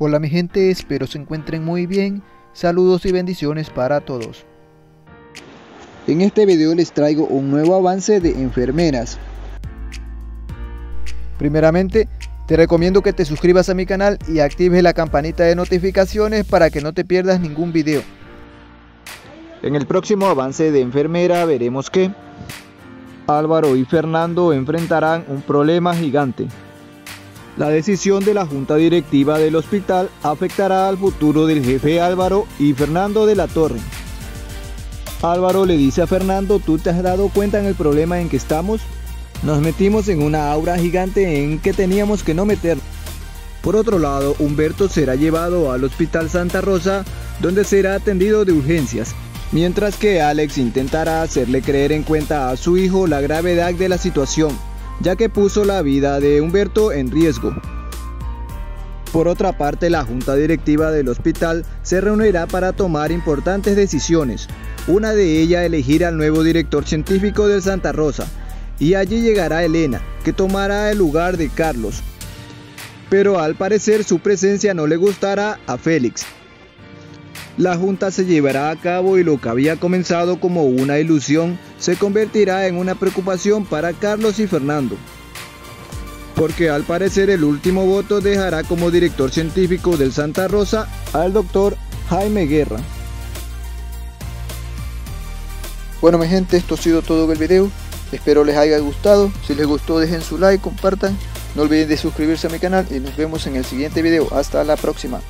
Hola mi gente, espero se encuentren muy bien. Saludos y bendiciones para todos. En este video les traigo un nuevo avance de enfermeras. Primeramente, te recomiendo que te suscribas a mi canal y actives la campanita de notificaciones para que no te pierdas ningún video. En el próximo avance de enfermera veremos que Álvaro y Fernando enfrentarán un problema gigante. La decisión de la junta directiva del hospital afectará al futuro del jefe Álvaro y Fernando de la Torre. Álvaro le dice a Fernando, ¿tú te has dado cuenta en el problema en que estamos? Nos metimos en una aura gigante en que teníamos que no meter. Por otro lado, Humberto será llevado al Hospital Santa Rosa, donde será atendido de urgencias, mientras que Alex intentará hacerle creer en cuenta a su hijo la gravedad de la situación, ya que puso la vida de Humberto en riesgo. Por otra parte, la junta directiva del hospital se reunirá para tomar importantes decisiones, una de ellas elegir al nuevo director científico del Santa Rosa, y allí llegará Elena, que tomará el lugar de Carlos. Pero al parecer su presencia no le gustará a Félix, la junta se llevará a cabo y lo que había comenzado como una ilusión se convertirá en una preocupación para Carlos y Fernando. Porque al parecer el último voto dejará como director científico del Santa Rosa al doctor Jaime Guerra. Bueno mi gente, esto ha sido todo el video. Espero les haya gustado. Si les gustó dejen su like, compartan. No olviden de suscribirse a mi canal y nos vemos en el siguiente video. Hasta la próxima.